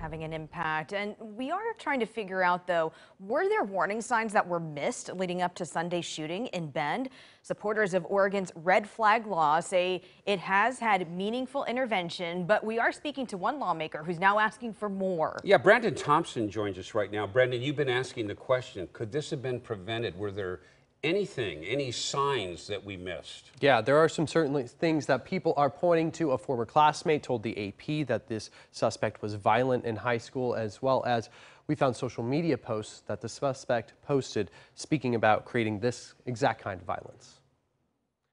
having an impact. And we are trying to figure out, though, were there warning signs that were missed leading up to Sunday's shooting in Bend? Supporters of Oregon's red flag law say it has had meaningful intervention, but we are speaking to one lawmaker who's now asking for more. Yeah, Brandon Thompson joins us right now. Brandon, you've been asking the question, could this have been prevented? Were there anything, any signs that we missed? Yeah, there are some certainly things that people are pointing to. A former classmate told the AP that this suspect was violent in high school, as well as we found social media posts that the suspect posted speaking about creating this exact kind of violence.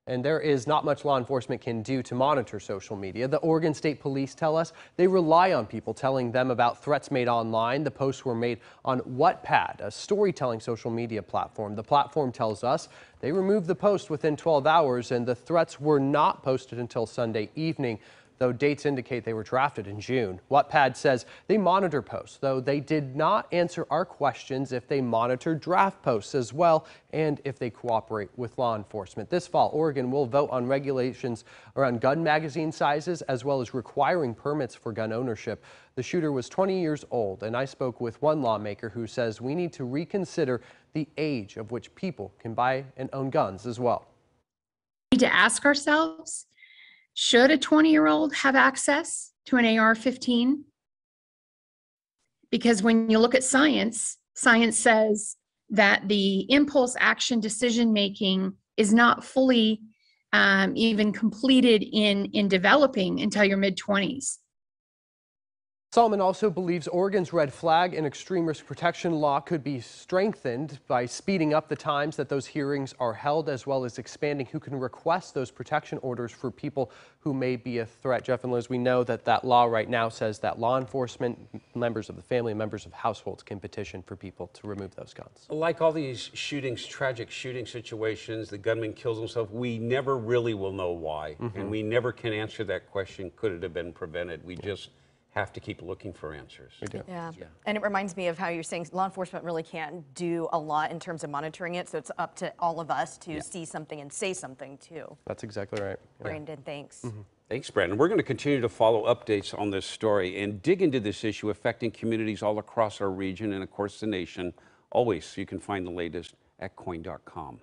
And there is not much law enforcement can do to monitor social media. The Oregon State Police tell us they rely on people telling them about threats made online. The posts were made on Wattpad, a storytelling social media platform. The platform tells us they removed the post within 12 hours and the threats were not posted until Sunday evening though dates indicate they were drafted in June. Wattpad says they monitor posts, though they did not answer our questions if they monitor draft posts as well and if they cooperate with law enforcement. This fall, Oregon will vote on regulations around gun magazine sizes as well as requiring permits for gun ownership. The shooter was 20 years old, and I spoke with one lawmaker who says we need to reconsider the age of which people can buy and own guns as well. We need to ask ourselves should a 20 year old have access to an AR 15? Because when you look at science, science says that the impulse action decision making is not fully um, even completed in, in developing until your mid 20s. Solomon also believes Oregon's red flag and extreme risk protection law could be strengthened by speeding up the times that those hearings are held, as well as expanding who can request those protection orders for people who may be a threat. Jeff and Liz, we know that that law right now says that law enforcement, members of the family, members of households can petition for people to remove those guns. Like all these shootings, tragic shooting situations, the gunman kills himself, we never really will know why. Mm -hmm. And we never can answer that question, could it have been prevented? We just have to keep looking for answers. We do. Yeah. yeah. And it reminds me of how you're saying law enforcement really can't do a lot in terms of monitoring it. So it's up to all of us to yeah. see something and say something too. That's exactly right. Yeah. Brandon, thanks. Mm -hmm. Thanks, Brandon. We're going to continue to follow updates on this story and dig into this issue affecting communities all across our region and, of course, the nation. Always, you can find the latest at KOIN.com.